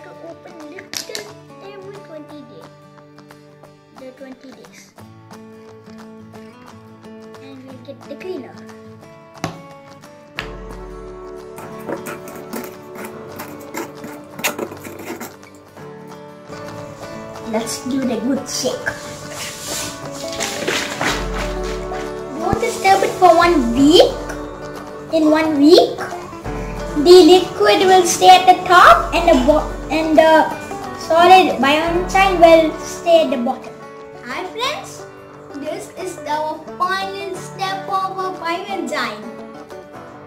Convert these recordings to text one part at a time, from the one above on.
have to open little every 20 days. The 20 days. And we'll get the cleaner. Let's do the good shake. Don't disturb it for one week. In one week the liquid will stay at the top and the and the solid bioenzyme will stay at the bottom. Hi friends, this is our final step of our bioenzyme.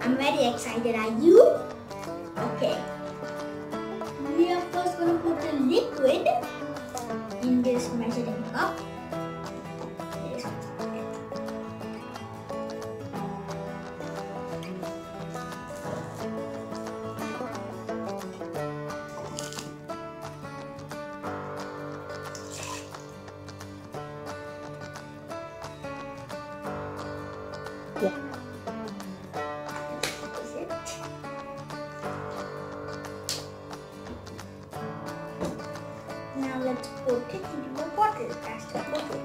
I'm very excited. Are you? Okay. Is it. Now let's put it into a bottle, plastic bottle.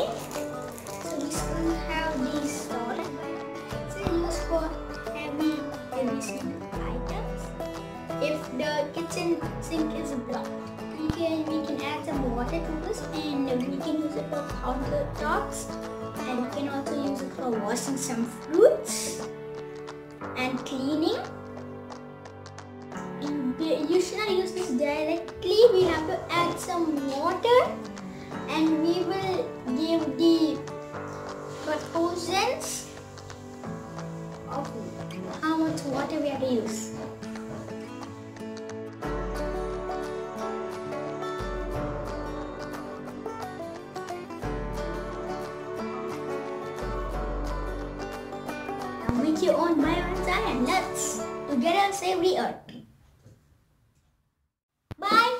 So we still have these stored It's used for heavy receiving items. If the kitchen sink is blocked, we can we can add some water to this and we can use it for countertops and we can also use it for washing some fruits and cleaning. You should not use this directly. We have to add some water and we will give the proportions of how much water we have to use. Now make your own bioenzyme and let's together save the earth. Bye!